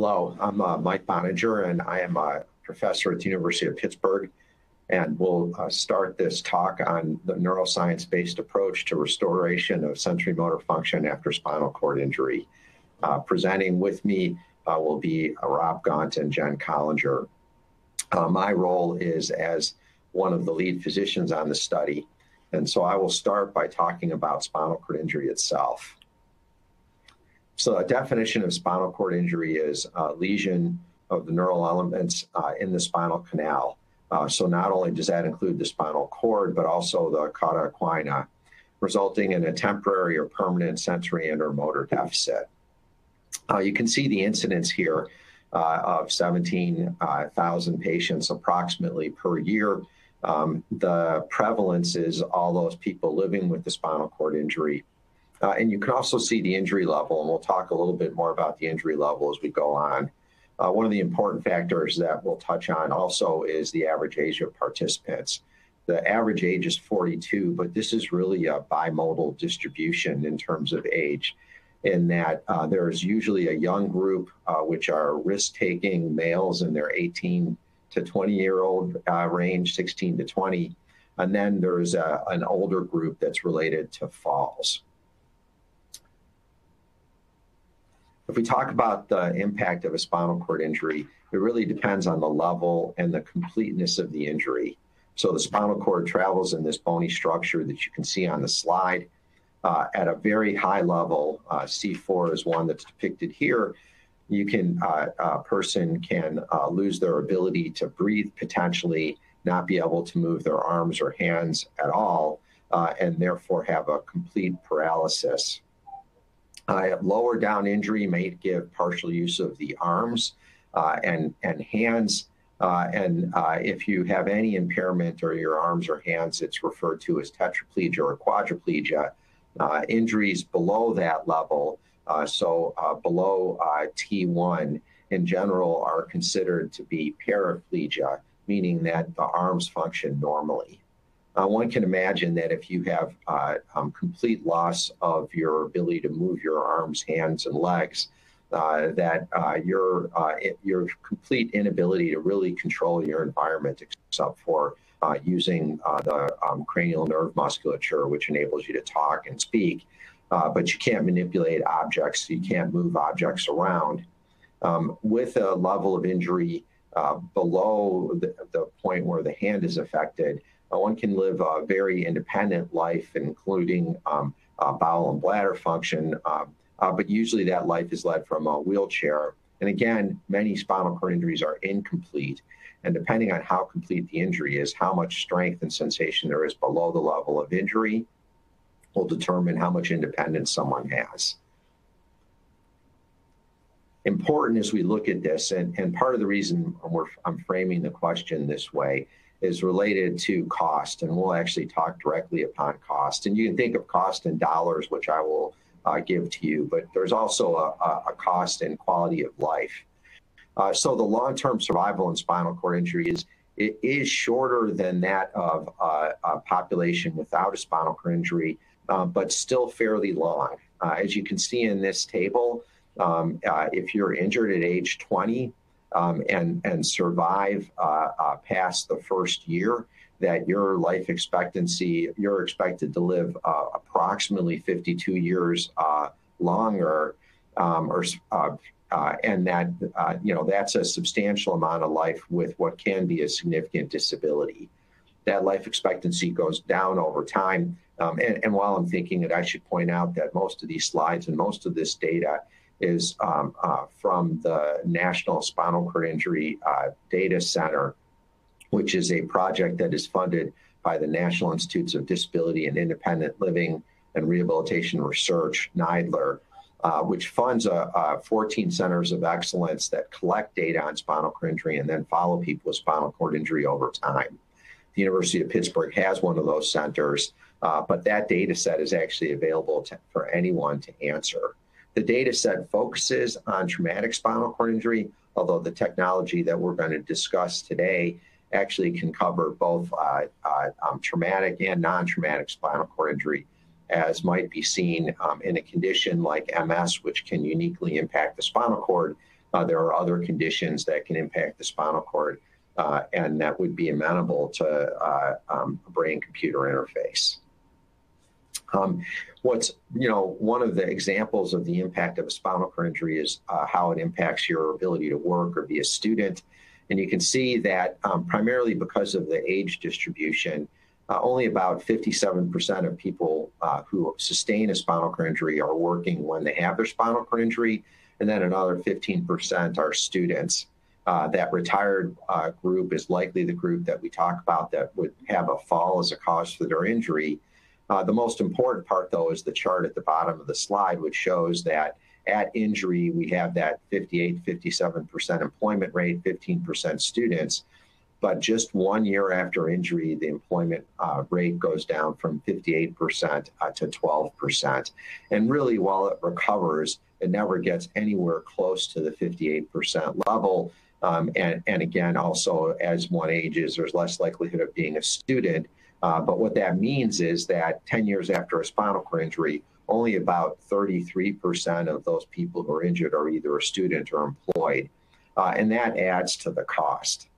Hello, I'm uh, Mike Boninger, and I am a professor at the University of Pittsburgh. And we'll uh, start this talk on the neuroscience based approach to restoration of sensorimotor function after spinal cord injury. Uh, presenting with me uh, will be Rob Gaunt and Jen Collinger. Uh, my role is as one of the lead physicians on the study. And so I will start by talking about spinal cord injury itself. So a definition of spinal cord injury is a lesion of the neural elements uh, in the spinal canal. Uh, so not only does that include the spinal cord, but also the cauda equina, resulting in a temporary or permanent sensory and or motor deficit. Uh, you can see the incidence here uh, of 17,000 uh, patients approximately per year. Um, the prevalence is all those people living with the spinal cord injury uh, and you can also see the injury level, and we'll talk a little bit more about the injury level as we go on. Uh, one of the important factors that we'll touch on also is the average age of participants. The average age is 42, but this is really a bimodal distribution in terms of age, in that uh, there's usually a young group, uh, which are risk taking males in their 18 to 20 year old uh, range, 16 to 20. And then there's a, an older group that's related to falls. If we talk about the impact of a spinal cord injury, it really depends on the level and the completeness of the injury. So the spinal cord travels in this bony structure that you can see on the slide. Uh, at a very high level, uh, C4 is one that's depicted here. You can, uh, a person can uh, lose their ability to breathe potentially, not be able to move their arms or hands at all, uh, and therefore have a complete paralysis. Uh, lower down injury may give partial use of the arms uh, and, and hands. Uh, and uh, if you have any impairment or your arms or hands, it's referred to as tetraplegia or quadriplegia. Uh, injuries below that level, uh, so below T1 in general, are considered to be paraplegia, meaning that the arms function normally. Uh, one can imagine that if you have uh, um, complete loss of your ability to move your arms, hands, and legs, uh, that uh, your uh, your complete inability to really control your environment, except for uh, using the um, cranial nerve musculature, which enables you to talk and speak, but you can't manipulate objects, you can't move objects around. Um, with a level of injury below the, the point where the hand is affected, one can live a very independent life, including um, uh, bowel and bladder function. Um, uh, but usually that life is led from a wheelchair. And again, many spinal cord injuries are incomplete. And depending on how complete the injury is, how much strength and sensation there is below the level of injury will determine how much independence someone has. Important as we look at this, and, and part of the reason I'm framing the question this way is related to cost, and we'll actually talk directly upon cost. And you can think of cost in dollars, which I will uh, give to you, but there's also a, a cost in quality of life. Uh, so the long-term survival in spinal cord injury is it is shorter than that of uh, a population without a spinal cord injury, uh, but still fairly long. Uh, as you can see in this table, um, uh, if you're injured at age 20, um, and and survive uh, uh, past the first year, that your life expectancy you're expected to live uh, approximately 52 years uh, longer, um, or uh, uh, and that you know that's a substantial amount of life with what can be a significant disability. That life expectancy goes down over time. Um, and, and while I'm thinking it, I should point out that most of these slides and most of this data is um, uh, from the National Spinal Cord Injury uh, Data Center, which is a project that is funded by the National Institutes of Disability and Independent Living and Rehabilitation Research, NIDILRR, uh, which funds uh, uh, 14 centers of excellence that collect data on spinal cord injury and then follow people with spinal cord injury over time. The University of Pittsburgh has one of those centers, uh, but that data set is actually available to, for anyone to answer. The data set focuses on traumatic spinal cord injury, although the technology that we're going to discuss today actually can cover both uh, uh, um, traumatic and non traumatic spinal cord injury, as might be seen um, in a condition like MS, which can uniquely impact the spinal cord. uh, there are other conditions that can impact the spinal cord, uh, and that would be amenable to uh, um, brain computer interface. Um, what's you know one of the examples of the impact of a spinal cord injury is uh, how it impacts your ability to work or be a student, and you can see that um, primarily because of the age distribution, uh, only about 57% of people uh, who sustain a spinal cord injury are working when they have their spinal cord injury, and then another 15% are students. Uh, that retired uh, group is likely the group that we talk about that would have a fall as a cause for their injury. Uh, the most important part, though, is the chart at the bottom of the slide, which shows that at injury, we have that 58, 57% employment rate, 15% students. But just one year after injury, the employment uh, rate goes down from 58% uh, to 12%. And really, while it recovers, it never gets anywhere close to the 58% level. Um, and, and again, also as one ages, there's less likelihood of being a student. Uh, but what that means is that 10 years after a spinal cord injury, only about 33% of those people who are injured are either a student or employed. Uh, and that adds to the cost.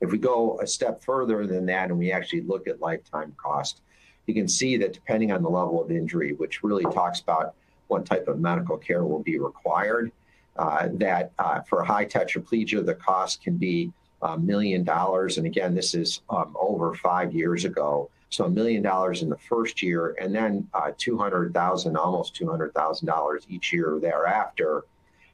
If we go a step further than that and we actually look at lifetime cost, you can see that depending on the level of injury, which really talks about what type of medical care will be required, uh, that uh, for high tetraplegia, the cost can be million dollars. And again, this is um, over five years ago. So a million dollars in the first year, and then uh, two hundred thousand, almost two hundred thousand dollars each year thereafter.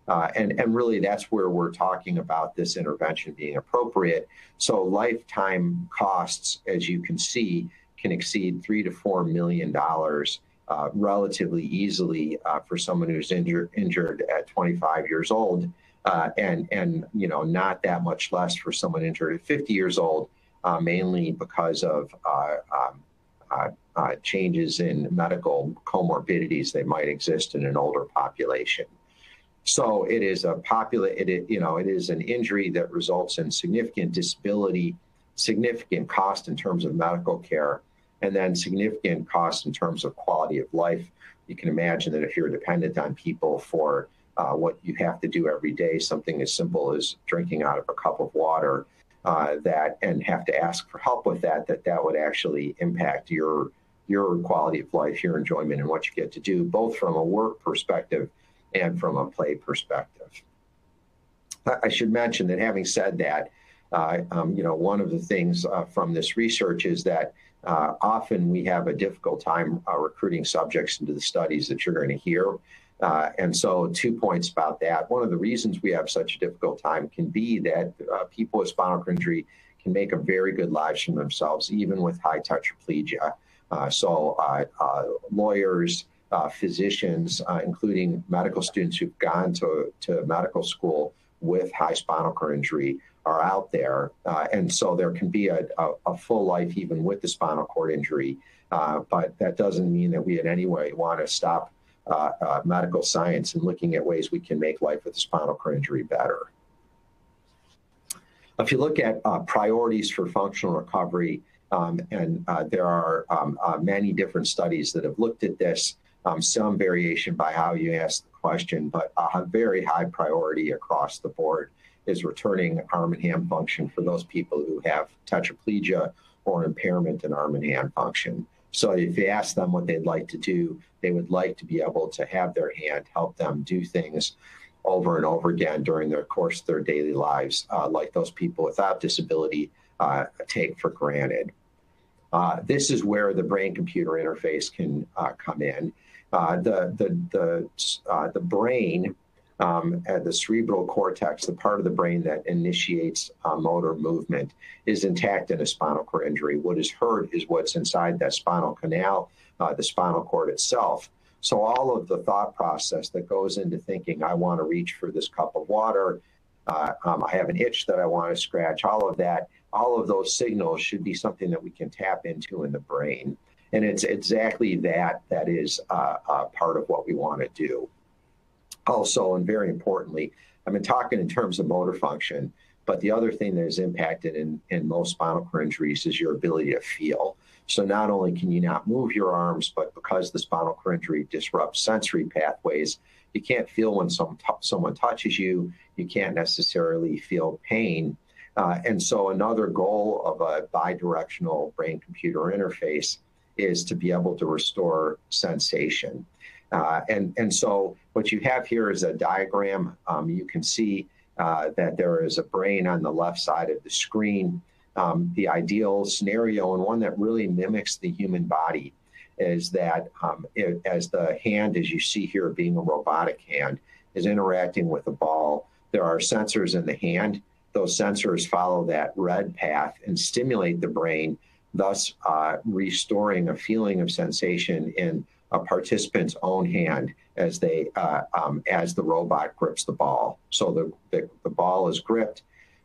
Uh, and and really, that's where we're talking about this intervention being appropriate. So lifetime costs, as you can see, can exceed three to four million dollars uh, relatively easily for someone who's injured at 25 years old uh, and and you know not that much less for someone injured at 50 years old, uh, mainly because of uh, um, uh, uh, changes in medical comorbidities that might exist in an older population. So it is a popula- it, you know, it is an injury that results in significant disability, significant cost in terms of medical care, and then significant cost in terms of quality of life. You can imagine that if you're dependent on people for uh, what you have to do every day, something as simple as drinking out of a cup of water, uh, that and have to ask for help with that, that that would actually impact your your quality of life, your enjoyment, and what you get to do, both from a work perspective and from a play perspective. I should mention that having said that, uh, um, you know, one of the things uh, from this research is that uh, often we have a difficult time uh, recruiting subjects into the studies that you're going to hear. Uh, and so, two points about that. One of the reasons we have such a difficult time can be that uh, people with spinal cord injury can make a very good lives for themselves, even with high tetraplegia. Uh, so, uh, uh, lawyers, uh, physicians, including medical students who've gone to, to medical school with high spinal cord injury, are out there. and so, there can be a, a, a, full life even with the spinal cord injury. but that doesn't mean that we in any way want to stop medical science and looking at ways we can make life with a spinal cord injury better. If you look at uh, priorities for functional recovery, um, and uh, there are um, uh, many different studies that have looked at this, um, some variation by how you ask the question, but a very high priority across the board is returning arm and hand function for those people who have tetraplegia or impairment in arm and hand function. So if you ask them what they'd like to do, they would like to be able to have their hand help them do things over and over again during their course of their daily lives, uh, like those people without disability uh, take for granted. Uh, this is where the brain computer interface can uh, come in. Uh, the the the uh, the brain um, the cerebral cortex, the part of the brain that initiates uh, motor movement, is intact in a spinal cord injury. What is hurt is what's inside that spinal canal, uh, the spinal cord itself. So all of the thought process that goes into thinking, I want to reach for this cup of water, uh, um, I have an itch that I want to scratch, all of that, all of those signals should be something that we can tap into in the brain. And it's exactly that that is uh, uh, part of what we want to do also, and very importantly, I've been talking in terms of motor function, but the other thing that is impacted in, in most spinal cord injuries is your ability to feel. So not only can you not move your arms, but because the spinal cord injury disrupts sensory pathways, you can't feel when some someone touches you. You can't necessarily feel pain. Uh, and so another goal of a bidirectional brain-computer interface is to be able to restore sensation. Uh, and, and so what you have here is a diagram. Um, you can see uh, that there is a brain on the left side of the screen. Um, the ideal scenario and one that really mimics the human body is that um, it, as the hand, as you see here, being a robotic hand, is interacting with the ball, there are sensors in the hand. Those sensors follow that red path and stimulate the brain, thus uh, restoring a feeling of sensation in a participant's own hand as they uh, um, as the robot grips the ball. So the the, the ball is gripped.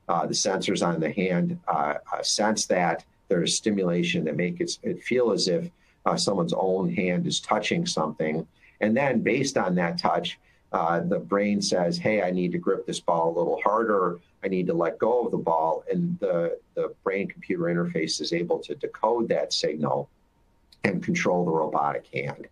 Uh, the sensors on the hand uh, uh sense that there's stimulation that make it, it feel as if uh, someone's own hand is touching something, and then based on that touch, uh, the brain says, "Hey, I need to grip this ball a little harder. I need to let go of the ball," and the the brain computer interface is able to decode that signal and control the robotic hand.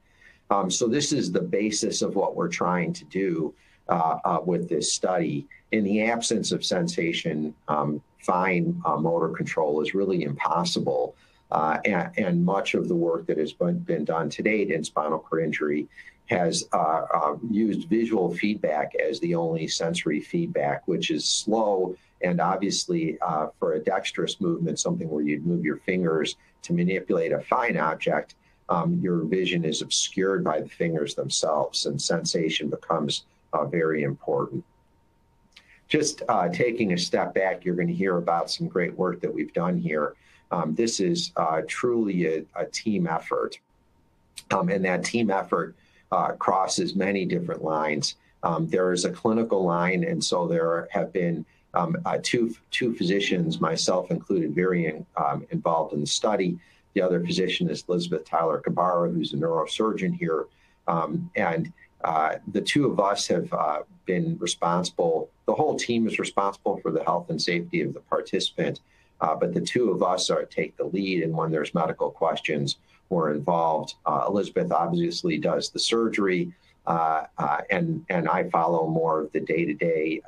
Um, so this is the basis of what we're trying to do uh, uh, with this study. In the absence of sensation, um, fine uh, motor control is really impossible. Uh, and, and, much of the work that has been, been done to date in spinal cord injury has uh, uh, used visual feedback as the only sensory feedback, which is slow and obviously for a dexterous movement, something where you'd move your fingers to manipulate a fine object, um, your vision is obscured by the fingers themselves, and sensation becomes uh, very important. Just uh, taking a step back, you're going to hear about some great work that we've done here. Um, this is uh, truly a, a, team effort, um, and that team effort uh, crosses many different lines. Um, there is a clinical line, and so there have been um, uh, two two physicians, myself included, very in, um, involved in the study. The other physician is Elizabeth Tyler Kabara, who's a neurosurgeon here. Um, and uh, the two of us have uh, been responsible, the whole team is responsible for the health and safety of the participant. Uh, but the two of us are take the lead, and when there's medical questions, we're involved. Uh, Elizabeth obviously does the surgery, uh, uh, and and I follow more of the day-to-day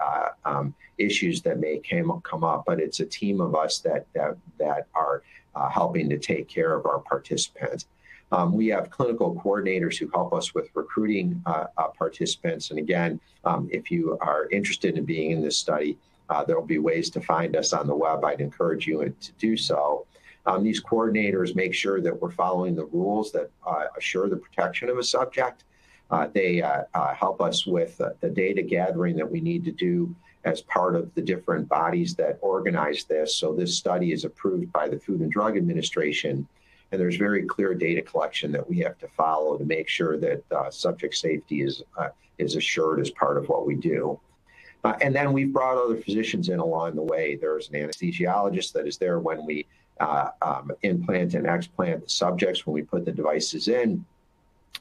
um, issues that may came, come up. But it's a team of us that that that are uh, helping to take care of our participants. Um, we have clinical coordinators who help us with recruiting uh, uh, participants. And again, um, if you are interested in being in this study, uh, there will be ways to find us on the web. I'd encourage you to do so. Um, these coordinators make sure that we're following the rules that assure the protection of a subject. Uh, they uh, help us with the data gathering that we need to do as part of the different bodies that organize this. So this study is approved by the Food and Drug Administration, and there's very clear data collection that we have to follow to make sure that uh, subject safety is uh, is assured as part of what we do. Uh, and then we've brought other physicians in along the way. There's an anesthesiologist that is there when we uh, um, implant and explant the subjects when we put the devices in,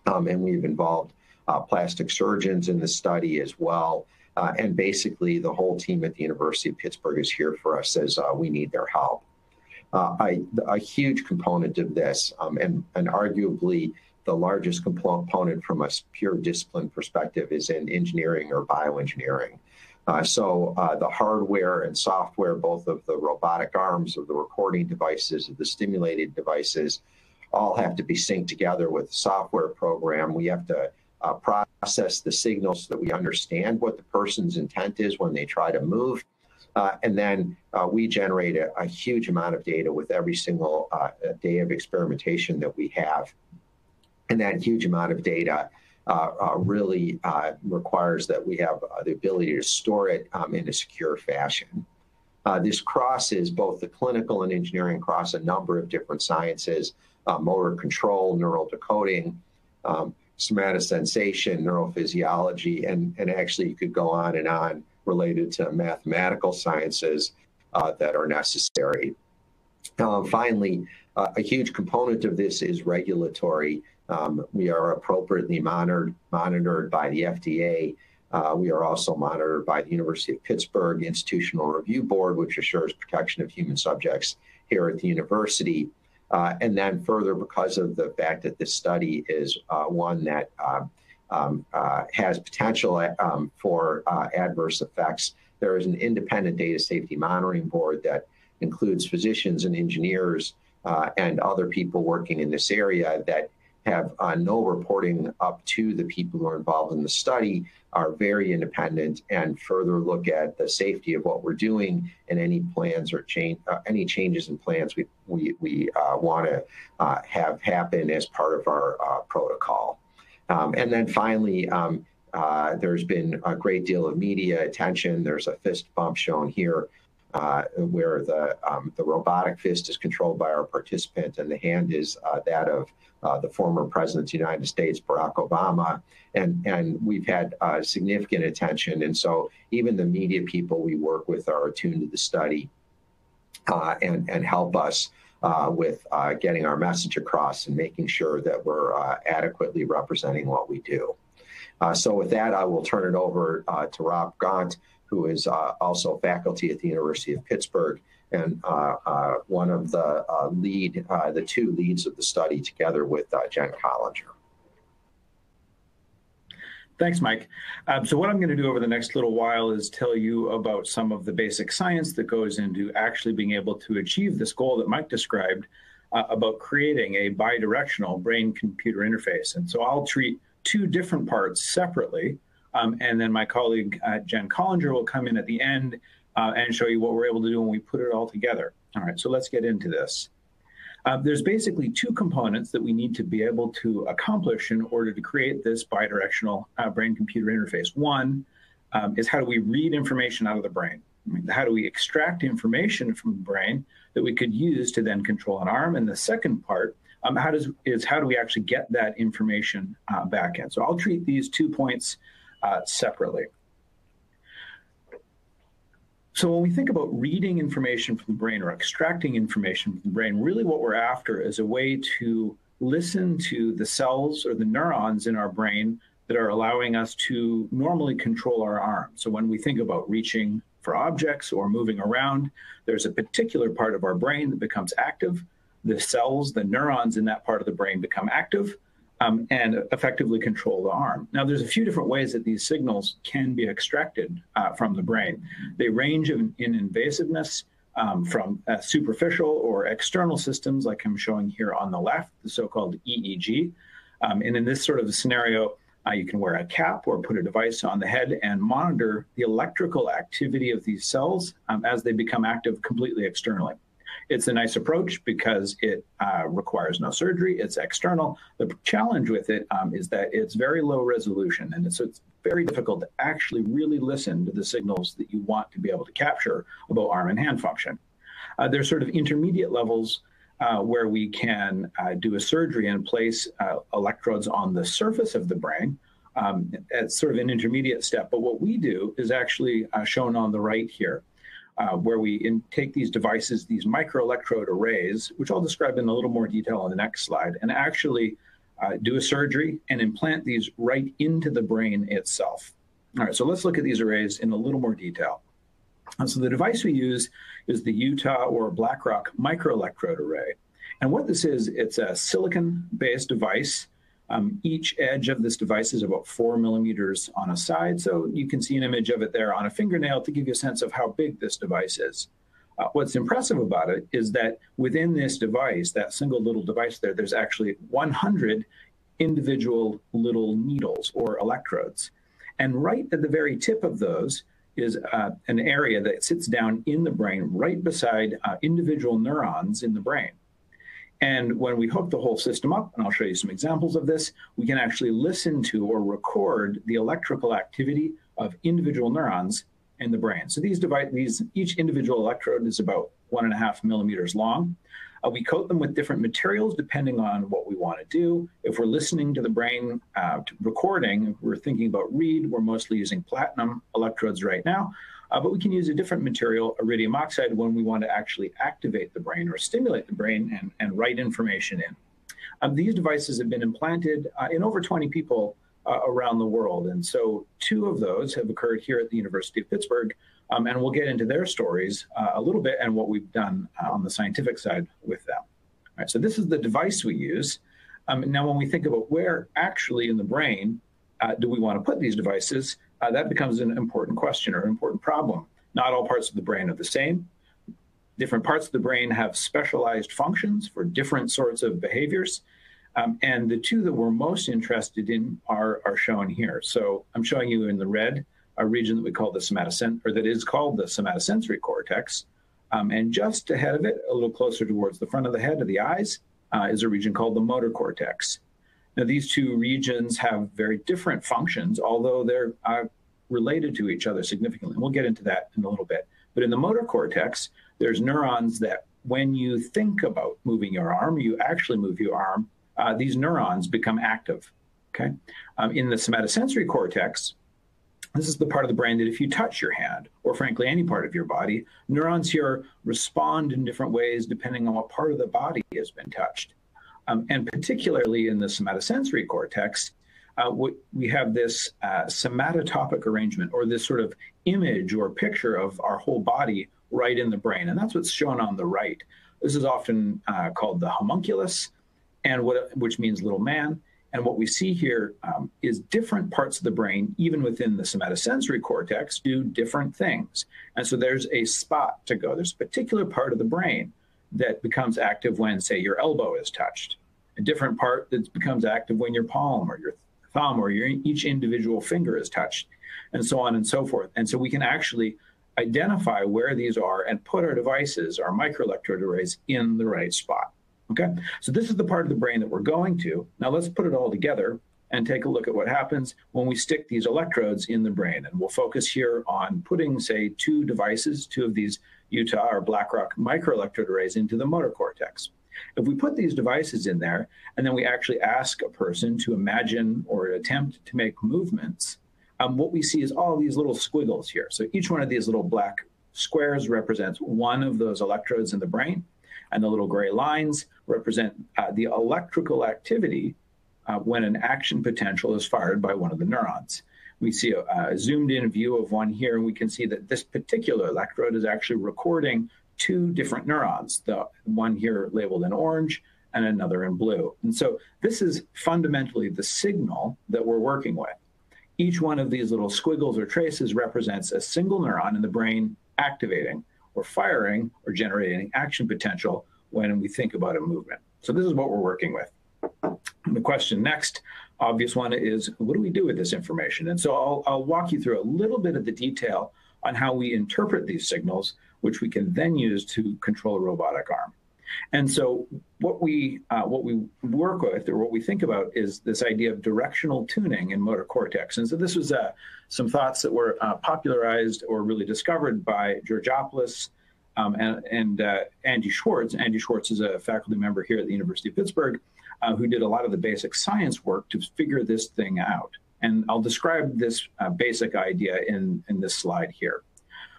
um, and we've involved uh, plastic surgeons in the study as well. Uh, and basically, the whole team at the University of Pittsburgh is here for us as uh, we need their help. Uh, a huge component of this, um, and, arguably the largest component from a pure discipline perspective, is in engineering or bioengineering. Uh, so uh, the hardware and software, both of the robotic arms, of the recording devices, of the stimulated devices, all have to be synced together with the software program. We have to uh, process the signals so that we understand what the person's intent is when they try to move. Uh, and then uh, we generate a, a, huge amount of data with every single uh, day of experimentation that we have. And that huge amount of data uh, uh, really requires that we have the ability to store it um, in a secure fashion. this crosses both the clinical and engineering across a number of different sciences, motor control, neural decoding, um, somatosensation, neurophysiology, and, and actually you could go on and on related to mathematical sciences uh, that are necessary. Uh, finally, uh, a huge component of this is regulatory. Um, we are appropriately monitored, monitored by the FDA. Uh, we are also monitored by the University of Pittsburgh Institutional Review Board, which assures protection of human subjects here at the university. Uh, and then further, because of the fact that this study is uh, one that um, um uh, has potential um, for adverse effects, there is an independent data safety monitoring board that includes physicians and engineers and other people working in this area that have no reporting up to the people who are involved in the study, are very independent, and further look at the safety of what we're doing and any plans or change, uh, any changes in plans we we, we uh, want to uh, have happen as part of our uh, protocol. Um, and then finally, um, uh, there's been a great deal of media attention. There's a fist bump shown here uh, where the, um, the robotic fist is controlled by our participant and the hand is that of uh, the former president of the United States, Barack Obama. And, and we've had uh, significant attention. And so even the media people we work with are attuned to the study uh, and, and help us uh, with getting our message across and making sure that we're adequately representing what we do. so with that, I will turn it over to Rob Gaunt who is uh, also faculty at the University of Pittsburgh and uh, uh, one of the uh, lead, uh, the two leads of the study together with uh, Jen Collinger. Thanks, Mike. Um, so what I'm going to do over the next little while is tell you about some of the basic science that goes into actually being able to achieve this goal that Mike described about creating a bidirectional brain-computer interface. And so I'll treat two different parts separately. Um, and then my colleague uh, Jen Collinger will come in at the end uh, and show you what we're able to do when we put it all together. All right, so let's get into this. Uh, there's basically two components that we need to be able to accomplish in order to create this bidirectional uh, brain-computer interface. One um, is how do we read information out of the brain? I mean, how do we extract information from the brain that we could use to then control an arm? And the second part um, how does is how do we actually get that information uh, back in? So I'll treat these two points uh, separately. So when we think about reading information from the brain or extracting information from the brain, really what we're after is a way to listen to the cells or the neurons in our brain that are allowing us to normally control our arm. So when we think about reaching for objects or moving around, there's a particular part of our brain that becomes active. The cells, the neurons in that part of the brain become active um, and effectively control the arm. Now, there's a few different ways that these signals can be extracted uh, from the brain. They range in, in invasiveness um, from uh, superficial or external systems, like I'm showing here on the left, the so-called EEG. Um, and in this sort of scenario, uh, you can wear a cap or put a device on the head and monitor the electrical activity of these cells um, as they become active completely externally. It's a nice approach because it uh, requires no surgery. It's external. The challenge with it um, is that it's very low resolution, and so it's very difficult to actually really listen to the signals that you want to be able to capture about arm and hand function. Uh, there's sort of intermediate levels uh, where we can uh, do a surgery and place uh, electrodes on the surface of the brain. Um, sort of an intermediate step. But what we do is actually uh, shown on the right here uh, where we in, take these devices, these microelectrode arrays, which I'll describe in a little more detail on the next slide, and actually uh, do a surgery and implant these right into the brain itself. All right, so let's look at these arrays in a little more detail. And so the device we use is the Utah or Blackrock microelectrode array. And what this is, it's a silicon-based device um, each edge of this device is about four millimeters on a side. So you can see an image of it there on a fingernail to give you a sense of how big this device is. Uh, what's impressive about it is that within this device, that single little device there, there's actually 100 individual little needles or electrodes. And right at the very tip of those is uh, an area that sits down in the brain right beside uh, individual neurons in the brain. And when we hook the whole system up, and I'll show you some examples of this, we can actually listen to or record the electrical activity of individual neurons in the brain. So these these each individual electrode is about one and a half millimeters long. Uh, we coat them with different materials depending on what we want to do. If we're listening to the brain uh, to recording, we're thinking about read, we're mostly using platinum electrodes right now. Uh, but we can use a different material, iridium oxide, when we want to actually activate the brain or stimulate the brain and, and write information in. Um, these devices have been implanted uh, in over 20 people uh, around the world. And so two of those have occurred here at the University of Pittsburgh. Um, and we'll get into their stories uh, a little bit and what we've done uh, on the scientific side with them. Right, so this is the device we use. Um, now, when we think about where actually in the brain uh, do we want to put these devices, uh, that becomes an important question or an important problem. Not all parts of the brain are the same. Different parts of the brain have specialized functions for different sorts of behaviors. Um, and the two that we're most interested in are, are shown here. So I'm showing you in the red a region that we call the somatosensor, or that is called the somatosensory cortex. Um, and just ahead of it, a little closer towards the front of the head of the eyes, uh, is a region called the motor cortex. Now, these two regions have very different functions, although they're uh, related to each other significantly. We'll get into that in a little bit. But in the motor cortex, there's neurons that when you think about moving your arm, you actually move your arm, uh, these neurons become active. Okay. Um, in the somatosensory cortex, this is the part of the brain that if you touch your hand, or frankly, any part of your body, neurons here respond in different ways depending on what part of the body has been touched. Um, and particularly in the somatosensory cortex, uh, we have this uh, somatotopic arrangement, or this sort of image or picture of our whole body right in the brain. And that's what's shown on the right. This is often uh, called the homunculus, and what, which means little man. And what we see here um, is different parts of the brain, even within the somatosensory cortex, do different things. And so there's a spot to go. There's a particular part of the brain that becomes active when, say, your elbow is touched, a different part that becomes active when your palm or your thumb or your each individual finger is touched, and so on and so forth. And so we can actually identify where these are and put our devices, our microelectrode arrays, in the right spot. Okay, so this is the part of the brain that we're going to. Now let's put it all together and take a look at what happens when we stick these electrodes in the brain. And we'll focus here on putting, say, two devices, two of these Utah or Blackrock microelectrode arrays into the motor cortex. If we put these devices in there and then we actually ask a person to imagine or attempt to make movements, um, what we see is all these little squiggles here. So each one of these little black squares represents one of those electrodes in the brain and the little gray lines represent uh, the electrical activity uh, when an action potential is fired by one of the neurons. We see a, a, zoomed in view of one here, and we can see that this particular electrode is actually recording two different neurons, the one here labeled in orange and another in blue. And so this is fundamentally the signal that we're working with. Each one of these little squiggles or traces represents a single neuron in the brain activating or firing or generating action potential when we think about a movement. So this is what we're working with. The question next, obvious one, is what do we do with this information? And so I'll, I'll walk you through a little bit of the detail on how we interpret these signals, which we can then use to control a robotic arm. And so what we uh, what we work with or what we think about is this idea of directional tuning in motor cortex. And so this was uh, some thoughts that were uh, popularized or really discovered by Georgopoulos um, and, and uh, Andy Schwartz. Andy Schwartz is a faculty member here at the University of Pittsburgh uh, who did a lot of the basic science work to figure this thing out. And I'll describe this uh, basic idea in, in this slide here.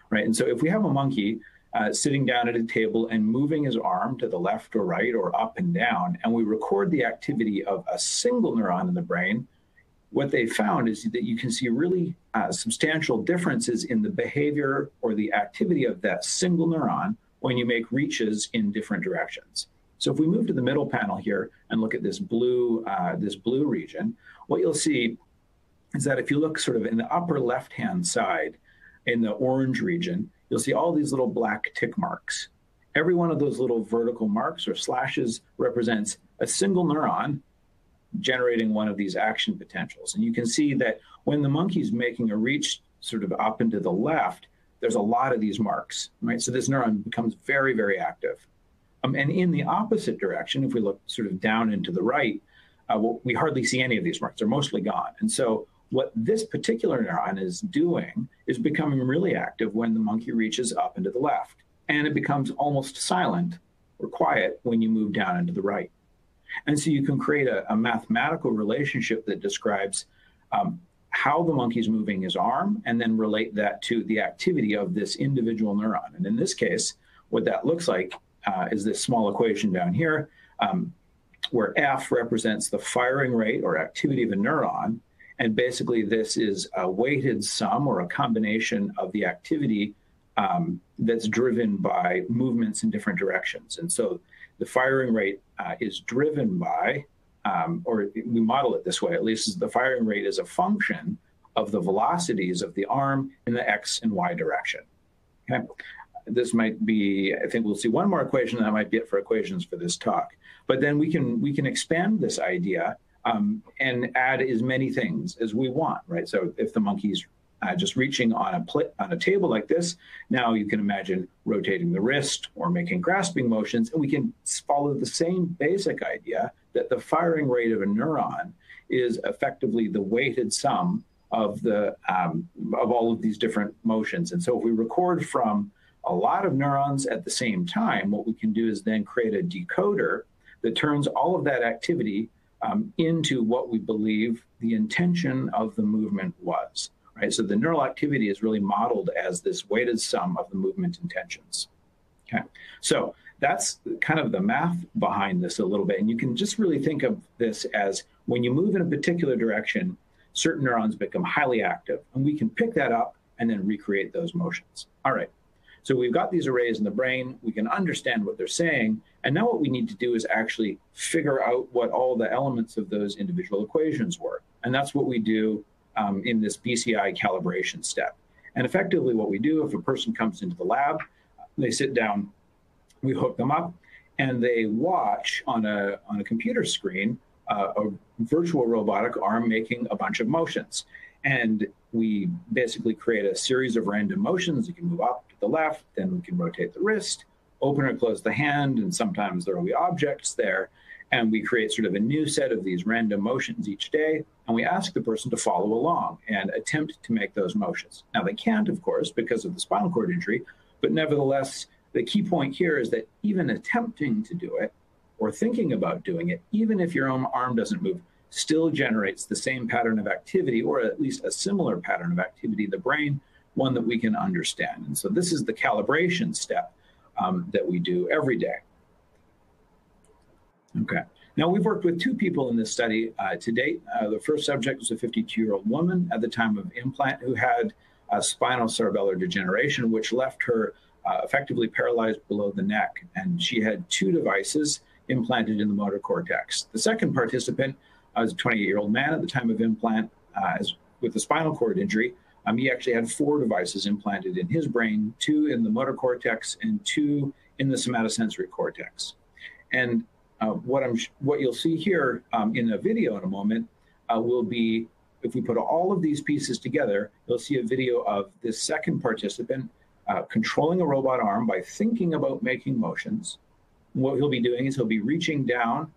Right. And so if we have a monkey uh, sitting down at a table and moving his arm to the left or right or up and down, and we record the activity of a single neuron in the brain, what they found is that you can see really uh, substantial differences in the behavior or the activity of that single neuron when you make reaches in different directions. So if we move to the middle panel here and look at this blue, uh, this blue region, what you'll see is that if you look sort of in the upper left-hand side in the orange region, you'll see all these little black tick marks. Every one of those little vertical marks or slashes represents a single neuron generating one of these action potentials. And you can see that when the monkey's making a reach sort of up into the left, there's a lot of these marks, right? So this neuron becomes very, very active. Um, and in the opposite direction, if we look sort of down into the right, uh, well, we hardly see any of these marks. They're mostly gone. And so what this particular neuron is doing is becoming really active when the monkey reaches up into the left. And it becomes almost silent or quiet when you move down into the right. And so you can create a, a mathematical relationship that describes um, how the monkey's moving his arm and then relate that to the activity of this individual neuron. And in this case, what that looks like uh, is this small equation down here, um, where F represents the firing rate or activity of a neuron, and basically, this is a weighted sum or a combination of the activity um, that's driven by movements in different directions. And so the firing rate uh, is driven by, um, or we model it this way at least, the firing rate is a function of the velocities of the arm in the x and y direction. Okay, this might be. I think we'll see one more equation that might be it for equations for this talk. But then we can we can expand this idea um, and add as many things as we want, right? So if the monkey's uh, just reaching on a pl- on a table like this. Now you can imagine rotating the wrist or making grasping motions, and we can follow the same basic idea that the firing rate of a neuron is effectively the weighted sum of the um, of all of these different motions. And so if we record from a lot of neurons at the same time, what we can do is then create a decoder that turns all of that activity um, into what we believe the intention of the movement was right? So the neural activity is really modeled as this weighted sum of the movement intentions. Okay, so that's kind of the math behind this a little bit. And you can just really think of this as when you move in a particular direction, certain neurons become highly active, and we can pick that up and then recreate those motions. All right. So we've got these arrays in the brain, we can understand what they're saying, and now what we need to do is actually figure out what all the elements of those individual equations were. And that's what we do um, in this BCI calibration step. And effectively, what we do if a person comes into the lab, they sit down, we hook them up, and they watch on a on a computer screen uh, a virtual robotic arm making a bunch of motions. And we basically create a series of random motions. You can move up the left, then we can rotate the wrist, open or close the hand, and sometimes there will be objects there. And we create sort of a new set of these random motions each day and we ask the person to follow along and attempt to make those motions. Now they can't of course because of the spinal cord injury but nevertheless the key point here is that even attempting to do it or thinking about doing it even if your own arm doesn't move still generates the same pattern of activity or at least a similar pattern of activity in the brain one that we can understand and so this is the calibration step um, that we do every day Okay. Now, we've worked with two people in this study uh, to date. Uh, the first subject was a 52 year old woman at the time of implant who had a spinocerebellar degeneration, which left her uh, effectively paralyzed below the neck. And she had two devices implanted in the motor cortex. The second participant was a 28 year old man at the time of implant uh, with a spinal cord injury. Um, he actually had four devices implanted in his brain two in the motor cortex and two in the somatosensory cortex. And uh, what I'm what you'll see here um, in a video in a moment uh, will be if we put all of these pieces together, you'll see a video of this second participant uh, controlling a robot arm by thinking about making motions. What he'll be doing is he'll be reaching down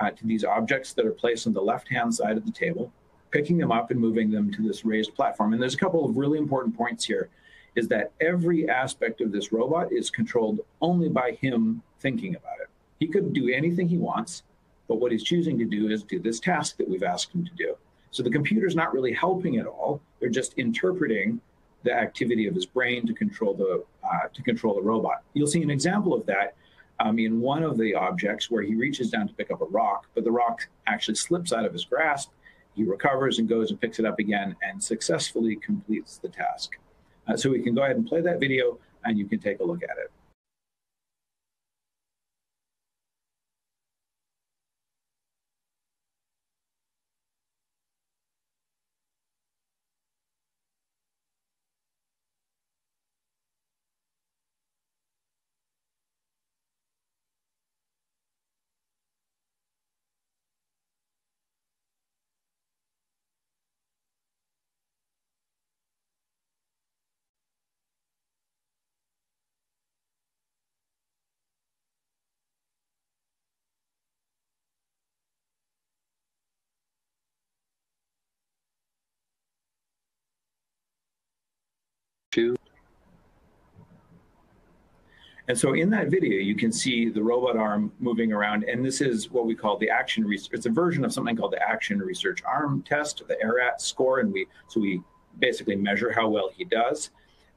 uh, to these objects that are placed on the left-hand side of the table, picking them up and moving them to this raised platform. And there's a couple of really important points here is that every aspect of this robot is controlled only by him thinking about it. He could do anything he wants, but what he's choosing to do is do this task that we've asked him to do. So the computer's not really helping at all. They're just interpreting the activity of his brain to control the uh, to control the robot. You'll see an example of that um, in one of the objects where he reaches down to pick up a rock, but the rock actually slips out of his grasp. He recovers and goes and picks it up again and successfully completes the task. Uh, so we can go ahead and play that video and you can take a look at it. And so in that video, you can see the robot arm moving around. And this is what we call the action research. It's a version of something called the action research arm test, the ARAT score. And we, so we basically measure how well he does.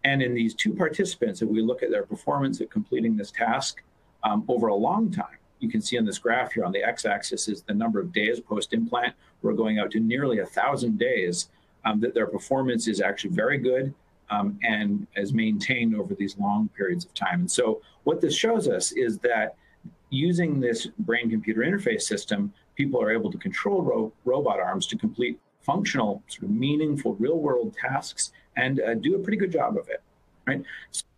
And in these two participants, if we look at their performance at completing this task um, over a long time, you can see on this graph here on the x-axis is the number of days post-implant. We're going out to nearly a thousand days um, that their performance is actually very good um, and is maintained over these long periods of time. And so, what this shows us is that using this brain computer interface system, people are able to control ro- robot arms to complete functional, sort of meaningful real world tasks and uh, do a pretty good job of it. Right.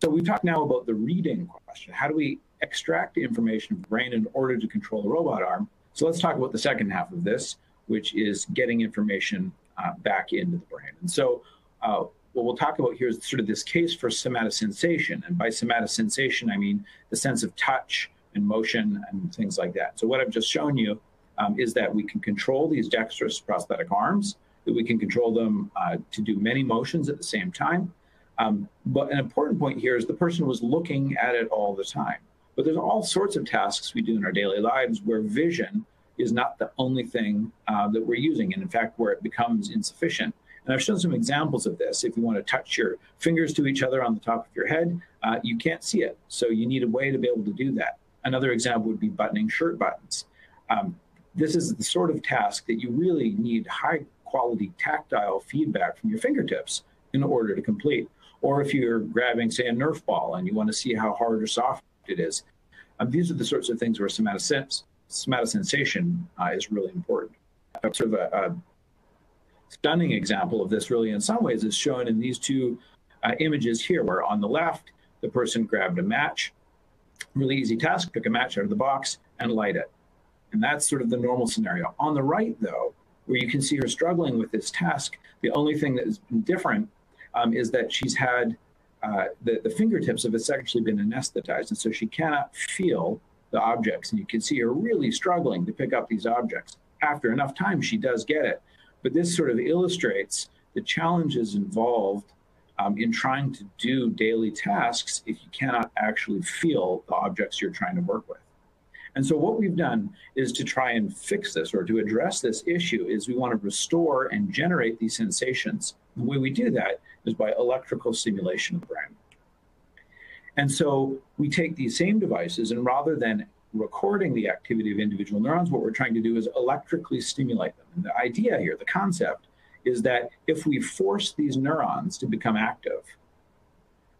So we talk now about the reading question. How do we extract information from the brain in order to control the robot arm? So let's talk about the second half of this, which is getting information uh, back into the brain. And so uh, what we'll talk about here is sort of this case for somatosensation. And by somatosensation, I mean the sense of touch and motion and things like that. So what I've just shown you um, is that we can control these dexterous prosthetic arms, that we can control them uh, to do many motions at the same time. Um, but an important point here is the person was looking at it all the time. But there's all sorts of tasks we do in our daily lives where vision is not the only thing uh, that we're using, and in fact, where it becomes insufficient. And I've shown some examples of this. If you want to touch your fingers to each other on the top of your head, uh, you can't see it. So you need a way to be able to do that. Another example would be buttoning shirt buttons. Um, this is the sort of task that you really need high quality tactile feedback from your fingertips in order to complete. Or if you're grabbing, say, a Nerf ball and you want to see how hard or soft it is, um, these are the sorts of things where somatosensation uh, is really important. Sort of a, a, stunning example of this, really, in some ways, is shown in these two uh, images here, where on the left, the person grabbed a match, really easy task, pick a match out of the box and light it. And that's sort of the normal scenario. On the right, though, where you can see her struggling with this task, the only thing that has been different um, is that she's had uh, the, the fingertips have essentially been anesthetized. And so she cannot feel the objects. And you can see her really struggling to pick up these objects. After enough time, she does get it. But this sort of illustrates the challenges involved um, in trying to do daily tasks if you cannot actually feel the objects you're trying to work with. And so what we've done is to try and fix this or to address this issue is we want to restore and generate these sensations. The way we do that is by electrical stimulation of the brain. And so we take these same devices and rather than recording the activity of individual neurons, what we're trying to do is electrically stimulate them. And the idea here, the concept, is that if we force these neurons to become active,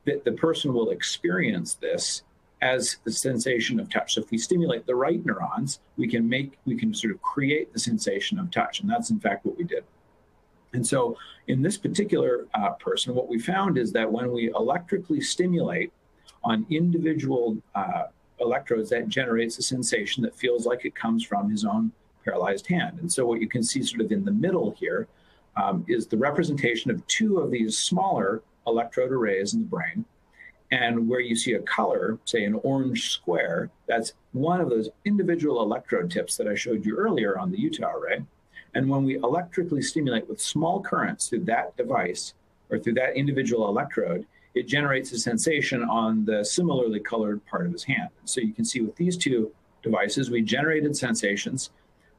that the person will experience this as the sensation of touch. So if we stimulate the right neurons, we can make we can sort of create the sensation of touch, and that's in fact what we did. And so in this particular uh, person, what we found is that when we electrically stimulate on individual uh, electrodes, that generates a sensation that feels like it comes from his own paralyzed hand. And so what you can see sort of in the middle here um, is the representation of two of these smaller electrode arrays in the brain. And where you see a color, say an orange square, that's one of those individual electrode tips that I showed you earlier on the Utah array. And when we electrically stimulate with small currents through that device or through that individual electrode, it generates a sensation on the similarly colored part of his hand. So you can see with these two devices, we generated sensations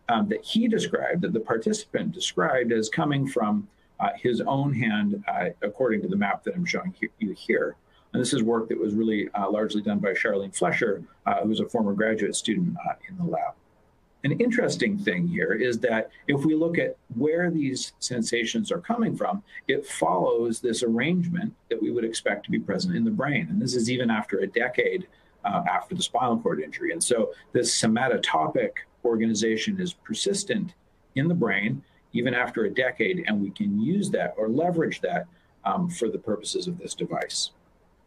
um, that he described, that the participant described as coming from uh, his own hand, uh, according to the map that I'm showing you here. And this is work that was really uh, largely done by Sharlene Flesher, uh, who was a former graduate student uh, in the lab. An interesting thing here is that if we look at where these sensations are coming from, it follows this arrangement that we would expect to be present in the brain. And this is even after a decade uh, after the spinal cord injury. And so this somatotopic organization is persistent in the brain even after a decade, and we can use that or leverage that um, for the purposes of this device.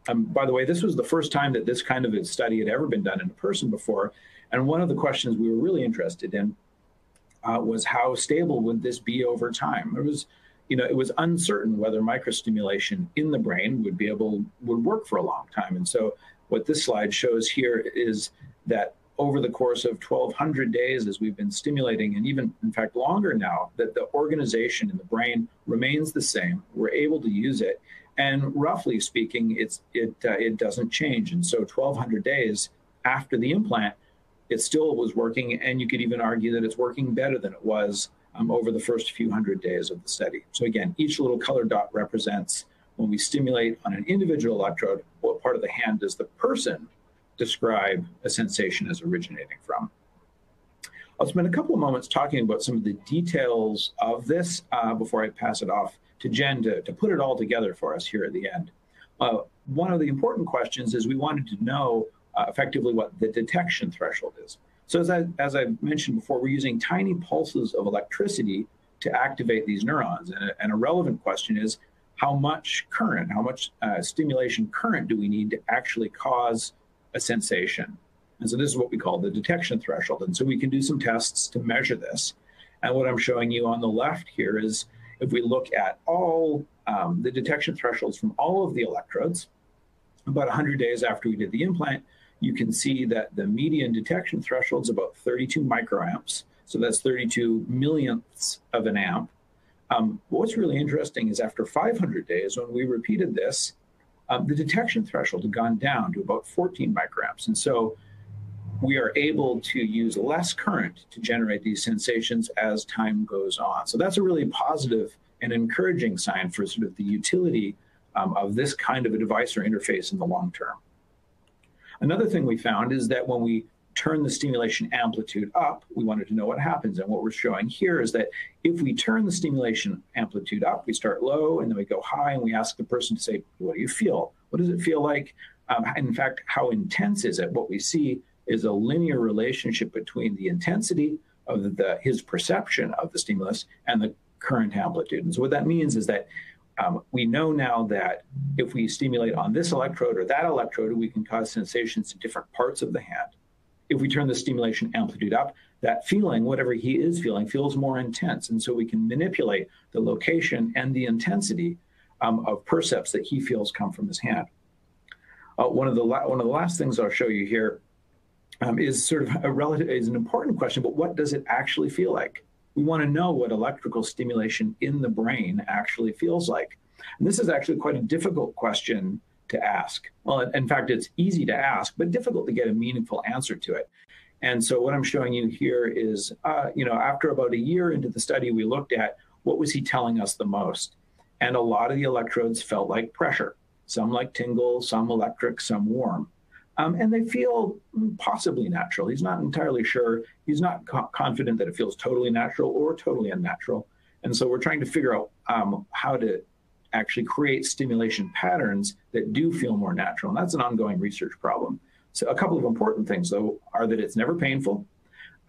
Um, by the way, this was the first time that this kind of a study had ever been done in a person before, and one of the questions we were really interested in uh, was how stable would this be over time? It was, you know, it was uncertain whether microstimulation in the brain would be able would work for a long time. And so, what this slide shows here is that over the course of 1,200 days, as we've been stimulating, and even in fact longer now, that the organization in the brain remains the same. We're able to use it, and roughly speaking, it's it uh, it doesn't change. And so, 1,200 days after the implant, it still was working, and you could even argue that it's working better than it was um, over the first few hundred days of the study. So again, each little color dot represents when we stimulate on an individual electrode, what part of the hand does the person describe a sensation as originating from? I'll spend a couple of moments talking about some of the details of this uh, before I pass it off to Jen to, to put it all together for us here at the end. Uh, one of the important questions is we wanted to know uh, effectively what the detection threshold is. So as I, as I mentioned before, we're using tiny pulses of electricity to activate these neurons. And a, and a relevant question is how much current, how much uh, stimulation current do we need to actually cause a sensation? And so this is what we call the detection threshold. And so we can do some tests to measure this. And what I'm showing you on the left here is if we look at all um, the detection thresholds from all of the electrodes, about 100 days after we did the implant, you can see that the median detection threshold is about 32 microamps. So that's 32 millionths of an amp. Um, what's really interesting is after 500 days, when we repeated this, um, the detection threshold had gone down to about 14 microamps. And so we are able to use less current to generate these sensations as time goes on. So that's a really positive and encouraging sign for sort of the utility um, of this kind of a device or interface in the long term. Another thing we found is that when we turn the stimulation amplitude up, we wanted to know what happens. And what we're showing here is that if we turn the stimulation amplitude up, we start low and then we go high and we ask the person to say, What do you feel? What does it feel like? Um, in fact, how intense is it? What we see is a linear relationship between the intensity of the, his perception of the stimulus and the current amplitude. And so what that means is that um, we know now that if we stimulate on this electrode or that electrode, we can cause sensations in different parts of the hand. If we turn the stimulation amplitude up, that feeling, whatever he is feeling, feels more intense. And so we can manipulate the location and the intensity um, of percepts that he feels come from his hand. Uh, one of the la- one of the last things I'll show you here um, is sort of a relative is an important question, but what does it actually feel like? We want to know what electrical stimulation in the brain actually feels like. And this is actually quite a difficult question to ask. Well, in fact, it's easy to ask, but difficult to get a meaningful answer to it. And so, what I'm showing you here is, uh, you know, after about a year into the study, we looked at what was he telling us the most. And a lot of the electrodes felt like pressure, some like tingle, some electric, some warm. Um, and they feel possibly natural. He's not entirely sure. He's not co- confident that it feels totally natural or totally unnatural. And so we're trying to figure out um, how to actually create stimulation patterns that do feel more natural. And that's an ongoing research problem. So a couple of important things, though, are that it's never painful.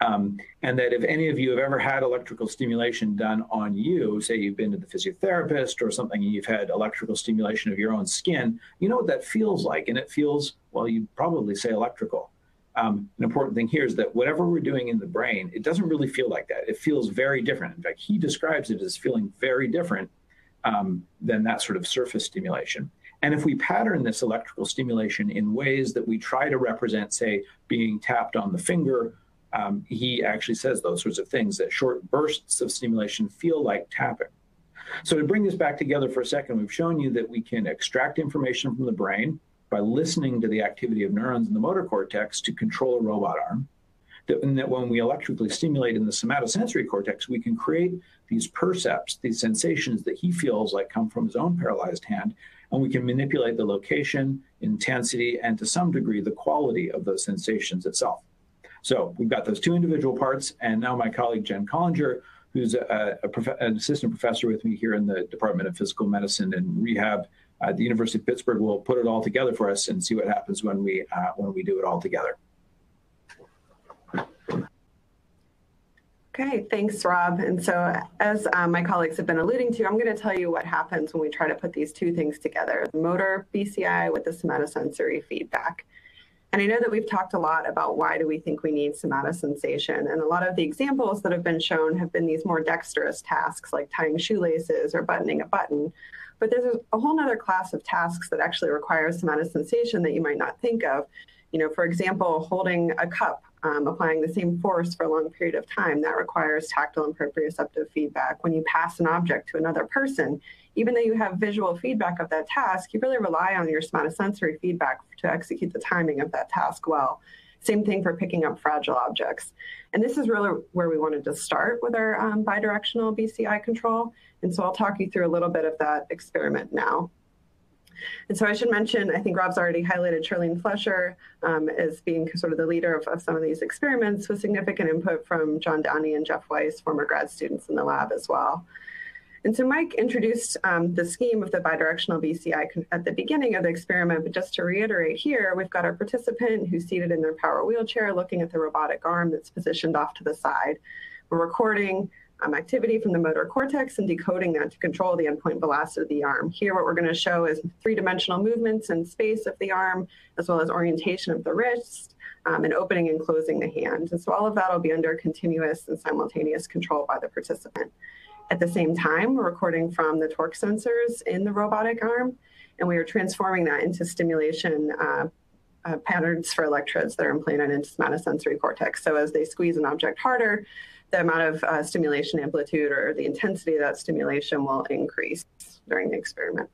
Um, and that if any of you have ever had electrical stimulation done on you, say you've been to the physiotherapist or something, and you've had electrical stimulation of your own skin, you know what that feels like. And it feels, well, you probably say electrical. Um, an important thing here is that whatever we're doing in the brain, it doesn't really feel like that. It feels very different. In fact, he describes it as feeling very different um, than that sort of surface stimulation. And if we pattern this electrical stimulation in ways that we try to represent, say, being tapped on the finger um, he actually says those sorts of things that short bursts of stimulation feel like tapping. So, to bring this back together for a second, we've shown you that we can extract information from the brain by listening to the activity of neurons in the motor cortex to control a robot arm. That, and that when we electrically stimulate in the somatosensory cortex, we can create these percepts, these sensations that he feels like come from his own paralyzed hand, and we can manipulate the location, intensity, and to some degree, the quality of those sensations itself. So we've got those two individual parts, and now my colleague Jen Collinger, who's a, a prof- an assistant professor with me here in the Department of Physical Medicine and Rehab at the University of Pittsburgh, will put it all together for us and see what happens when we uh, when we do it all together. Okay, thanks, Rob. And so, as um, my colleagues have been alluding to, I'm going to tell you what happens when we try to put these two things together motor BCI with the somatosensory feedback. And I know that we've talked a lot about why do we think we need somatosensation. And a lot of the examples that have been shown have been these more dexterous tasks like tying shoelaces or buttoning a button. But there's a whole other class of tasks that actually require somatosensation that you might not think of. You know, for example, holding a cup, um, applying the same force for a long period of time, that requires tactile and proprioceptive feedback. When you pass an object to another person, even though you have visual feedback of that task, you really rely on your somatosensory feedback to execute the timing of that task well. Same thing for picking up fragile objects. And this is really where we wanted to start with our um, bidirectional BCI control. And so I'll talk you through a little bit of that experiment now. And so I should mention, I think Rob's already highlighted Sharlene Flesher um, as being sort of the leader of, of, some of these experiments with significant input from John Downey and Jeff Weiss, former grad students in the lab as well. And so Mike introduced um, the scheme of the bidirectional BCI at the beginning of the experiment, but just to reiterate here, we've got our participant who's seated in their power wheelchair looking at the robotic arm that's positioned off to the side. We're recording um, activity from the motor cortex and decoding that to control the endpoint velocity of the arm. Here, what we're going to show is three-dimensional movements in space of the arm, as well as orientation of the wrist, um, and opening and closing the hand. And so all of that will be under continuous and simultaneous control by the participant. At the same time, we're recording from the torque sensors in the robotic arm, and we are transforming that into stimulation uh, uh, patterns for electrodes that are implanted into somatosensory cortex. So as they squeeze an object harder, the amount of uh, stimulation amplitude or the intensity of that stimulation will increase during the experiment.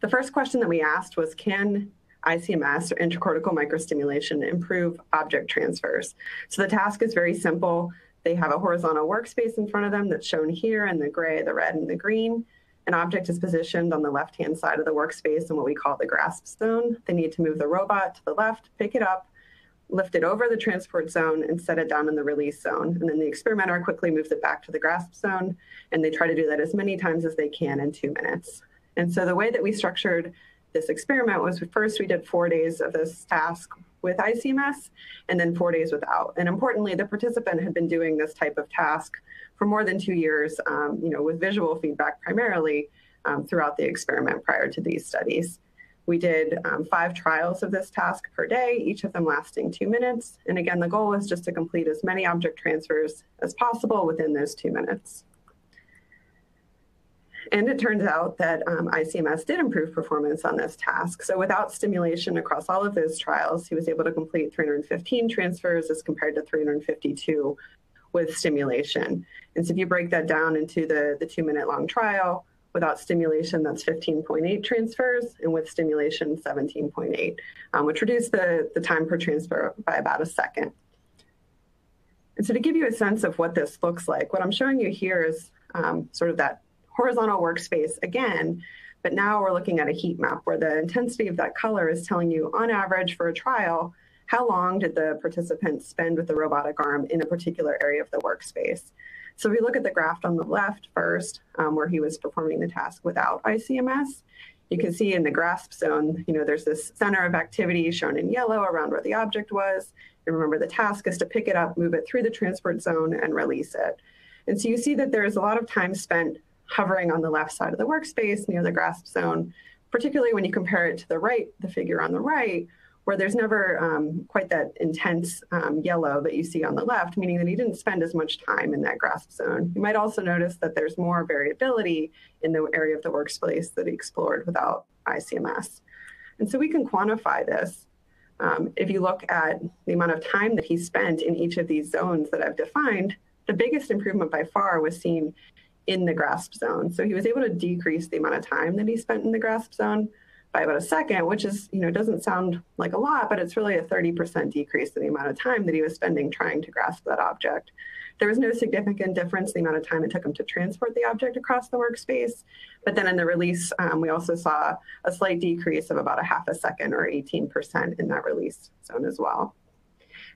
The first question that we asked was, can ICMS or intracortical microstimulation improve object transfers? So the task is very simple. They have a horizontal workspace in front of them that's shown here in the gray, the red, and the green. An object is positioned on the left-hand side of the workspace in what we call the grasp zone. They need to move the robot to the left, pick it up, lift it over the transport zone, and set it down in the release zone. And then the experimenter quickly moves it back to the grasp zone, and they try to do that as many times as they can in two minutes. And so the way that we structured this experiment was first we did four days of this task with ICMS and then four days without. And importantly, the participant had been doing this type of task for more than two years, um, you know, with visual feedback primarily um, throughout the experiment prior to these studies. We did um, five trials of this task per day, each of them lasting two minutes. And again, the goal was just to complete as many object transfers as possible within those two minutes. And it turns out that um, ICMS did improve performance on this task. So without stimulation across all of those trials, he was able to complete 315 transfers as compared to 352 with stimulation. And so if you break that down into the, the two minute long trial, without stimulation, that's 15.8 transfers, and with stimulation, 17.8, um, which reduced the, the time per transfer by about a second. And so to give you a sense of what this looks like, what I'm showing you here is um, sort of that horizontal workspace again, but now we're looking at a heat map where the intensity of that color is telling you on average for a trial, how long did the participant spend with the robotic arm in a particular area of the workspace. So if we look at the graph on the left first, um, where he was performing the task without ICMS, you can see in the grasp zone, you know, there's this center of activity shown in yellow around where the object was. And remember, the task is to pick it up, move it through the transport zone, and release it. And so you see that there's a lot of time spent hovering on the left side of the workspace near the grasp zone, particularly when you compare it to the right, the figure on the right, where there's never um, quite that intense um, yellow that you see on the left, meaning that he didn't spend as much time in that grasp zone. You might also notice that there's more variability in the area of the workspace that he explored without ICMS. And so we can quantify this. Um, if you look at the amount of time that he spent in each of these zones that I've defined, the biggest improvement by far was seen in the grasp zone. So he was able to decrease the amount of time that he spent in the grasp zone by about a second, which is, you know, doesn't sound like a lot, but it's really a 30% decrease in the amount of time that he was spending trying to grasp that object. There was no significant difference in the amount of time it took him to transport the object across the workspace. But then in the release, um, we also saw a slight decrease of about a half a second or 18% in that release zone as well.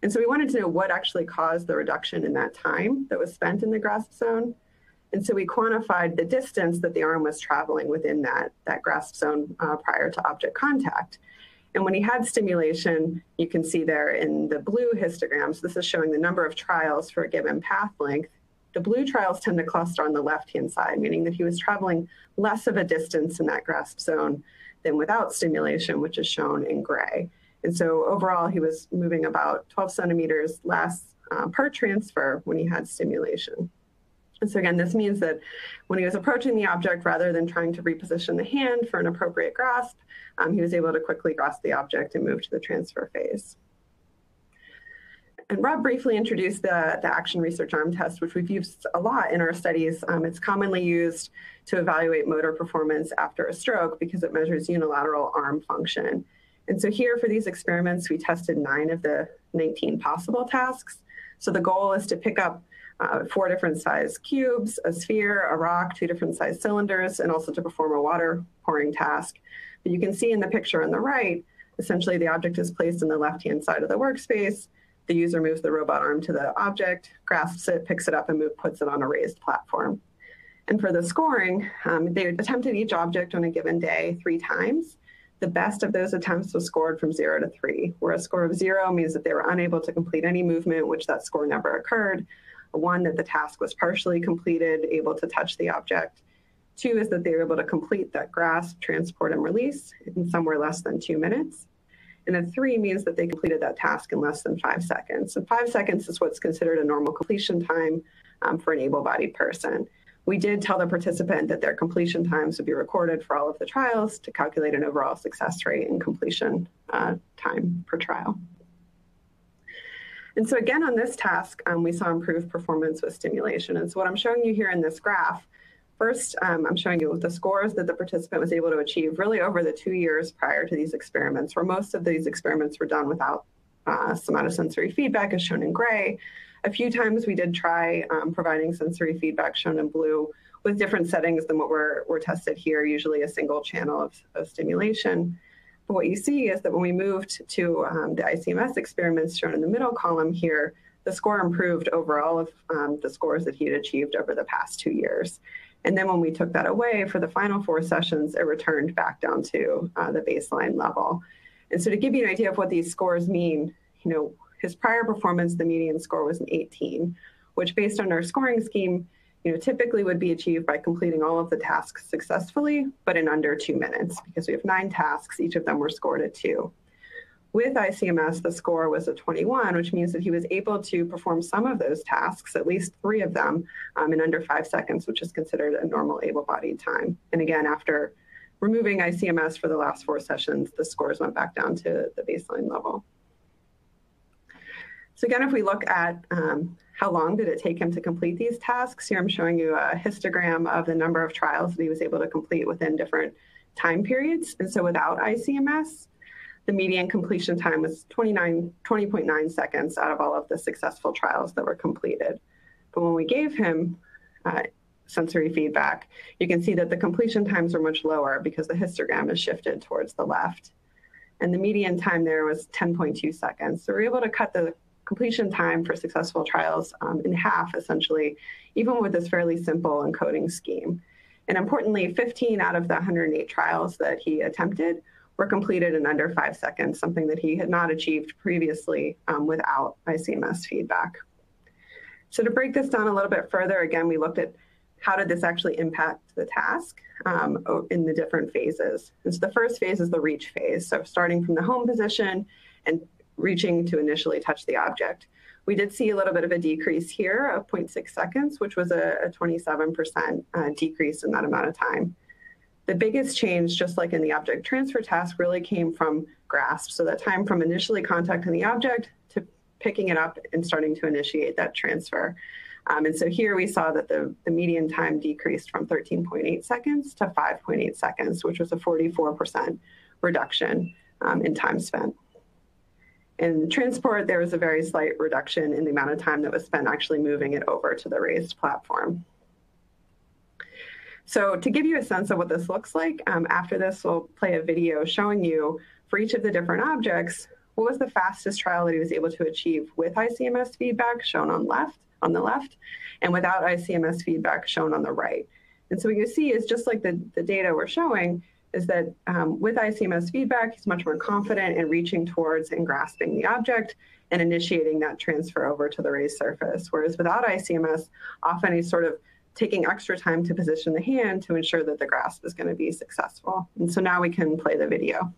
And so we wanted to know what actually caused the reduction in that time that was spent in the grasp zone. And so we quantified the distance that the arm was traveling within that, that grasp zone uh, prior to object contact. And when he had stimulation, you can see there in the blue histograms, this is showing the number of trials for a given path length. The blue trials tend to cluster on the left-hand side, meaning that he was traveling less of a distance in that grasp zone than without stimulation, which is shown in gray. And so overall, he was moving about 12 centimeters less uh, per transfer when he had stimulation. And so again, this means that when he was approaching the object, rather than trying to reposition the hand for an appropriate grasp, um, he was able to quickly grasp the object and move to the transfer phase. And Rob briefly introduced the, the action research arm test, which we've used a lot in our studies. Um, it's commonly used to evaluate motor performance after a stroke because it measures unilateral arm function. And so here for these experiments, we tested nine of the 19 possible tasks. So the goal is to pick up uh, four different size cubes, a sphere, a rock, two different size cylinders, and also to perform a water pouring task. But you can see in the picture on the right, essentially the object is placed in the left-hand side of the workspace. The user moves the robot arm to the object, grasps it, picks it up, and move, puts it on a raised platform. And for the scoring, um, they attempted each object on a given day three times. The best of those attempts was scored from zero to three, where a score of zero means that they were unable to complete any movement, which that score never occurred. One, that the task was partially completed, able to touch the object. Two is that they were able to complete that grasp, transport, and release in somewhere less than two minutes. And then three means that they completed that task in less than five seconds. And five seconds is what's considered a normal completion time um, for an able bodied person. We did tell the participant that their completion times would be recorded for all of the trials to calculate an overall success rate and completion uh, time per trial. And so again, on this task, um, we saw improved performance with stimulation. And so what I'm showing you here in this graph, first, um, I'm showing you the scores that the participant was able to achieve really over the two years prior to these experiments, where most of these experiments were done without uh, somatosensory feedback as shown in gray. A few times we did try um, providing sensory feedback shown in blue with different settings than what were, were tested here, usually a single channel of, of stimulation. But what you see is that when we moved to um, the ICMS experiments shown in the middle column here, the score improved over all of um, the scores that he had achieved over the past two years. And then when we took that away for the final four sessions, it returned back down to uh, the baseline level. And so to give you an idea of what these scores mean, you know, his prior performance, the median score was an 18, which based on our scoring scheme you know, typically would be achieved by completing all of the tasks successfully, but in under two minutes, because we have nine tasks, each of them were scored at two. With ICMS, the score was a 21, which means that he was able to perform some of those tasks, at least three of them, um, in under five seconds, which is considered a normal able-bodied time. And again, after removing ICMS for the last four sessions, the scores went back down to the baseline level. So again, if we look at um, how long did it take him to complete these tasks? Here I'm showing you a histogram of the number of trials that he was able to complete within different time periods. And so without ICMS, the median completion time was 29, 20.9 seconds out of all of the successful trials that were completed. But when we gave him uh, sensory feedback, you can see that the completion times are much lower because the histogram is shifted towards the left. And the median time there was 10.2 seconds. So we're able to cut the completion time for successful trials um, in half, essentially, even with this fairly simple encoding scheme. And importantly, 15 out of the 108 trials that he attempted were completed in under five seconds, something that he had not achieved previously um, without ICMS feedback. So to break this down a little bit further, again, we looked at how did this actually impact the task um, in the different phases. And so the first phase is the reach phase. So starting from the home position and reaching to initially touch the object. We did see a little bit of a decrease here of 0.6 seconds, which was a, a 27% uh, decrease in that amount of time. The biggest change, just like in the object transfer task, really came from grasp. So that time from initially contacting the object to picking it up and starting to initiate that transfer. Um, and so here we saw that the, the median time decreased from 13.8 seconds to 5.8 seconds, which was a 44% reduction um, in time spent. In transport, there was a very slight reduction in the amount of time that was spent actually moving it over to the raised platform. So to give you a sense of what this looks like, um, after this, we'll play a video showing you for each of the different objects, what was the fastest trial that he was able to achieve with ICMS feedback shown on left, on the left, and without ICMS feedback shown on the right. And so what you see is just like the, the data we're showing, is that um, with ICMS feedback, he's much more confident in reaching towards and grasping the object and initiating that transfer over to the raised surface. Whereas without ICMS, often he's sort of taking extra time to position the hand to ensure that the grasp is going to be successful. And so now we can play the video.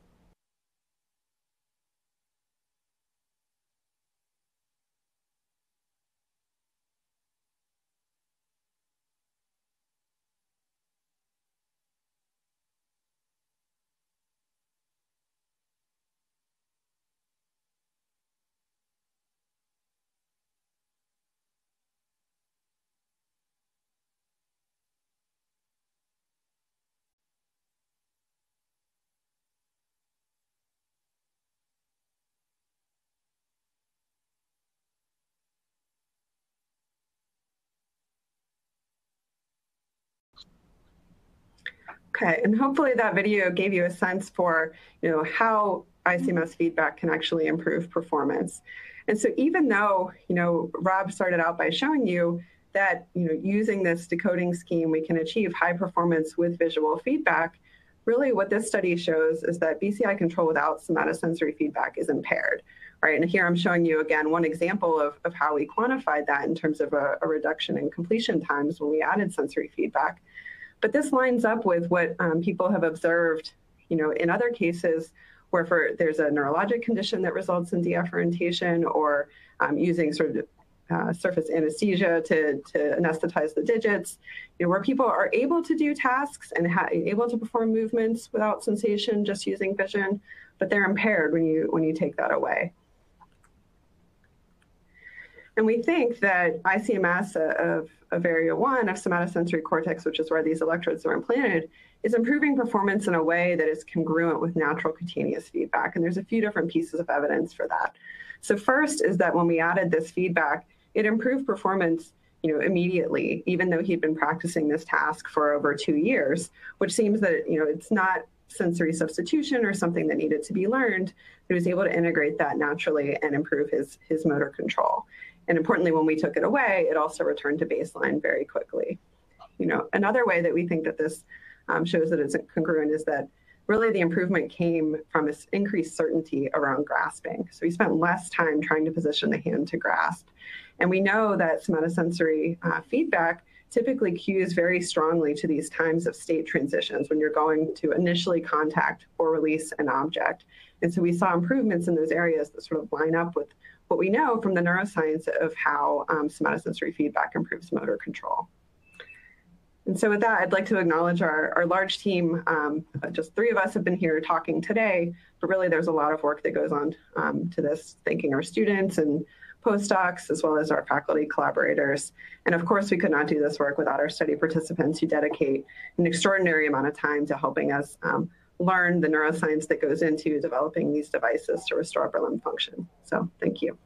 Okay, and hopefully that video gave you a sense for, you know, how ICMS feedback can actually improve performance. And so even though, you know, Rob started out by showing you that you know using this decoding scheme we can achieve high performance with visual feedback really what this study shows is that bci control without somatosensory feedback is impaired right and here i'm showing you again one example of, of how we quantified that in terms of a, a reduction in completion times when we added sensory feedback but this lines up with what um, people have observed you know in other cases where for there's a neurologic condition that results in deafferentation or um, using sort of uh, surface anesthesia to, to anesthetize the digits, you know, where people are able to do tasks and ha- able to perform movements without sensation just using vision, but they're impaired when you when you take that away. And we think that ICMS of, of area one of somatosensory cortex, which is where these electrodes are implanted, is improving performance in a way that is congruent with natural cutaneous feedback. And there's a few different pieces of evidence for that. So first is that when we added this feedback, it improved performance you know immediately even though he'd been practicing this task for over two years which seems that you know it's not sensory substitution or something that needed to be learned he was able to integrate that naturally and improve his his motor control and importantly when we took it away it also returned to baseline very quickly. You know another way that we think that this um, shows that it's congruent is that really the improvement came from this increased certainty around grasping. So we spent less time trying to position the hand to grasp. And we know that somatosensory uh, feedback typically cues very strongly to these times of state transitions when you're going to initially contact or release an object. And so we saw improvements in those areas that sort of line up with what we know from the neuroscience of how um, somatosensory feedback improves motor control. And so with that, I'd like to acknowledge our, our large team. Um, just three of us have been here talking today, but really there's a lot of work that goes on um, to this, thanking our students and postdocs, as well as our faculty collaborators. And of course, we could not do this work without our study participants who dedicate an extraordinary amount of time to helping us um, learn the neuroscience that goes into developing these devices to restore upper limb function. So thank you.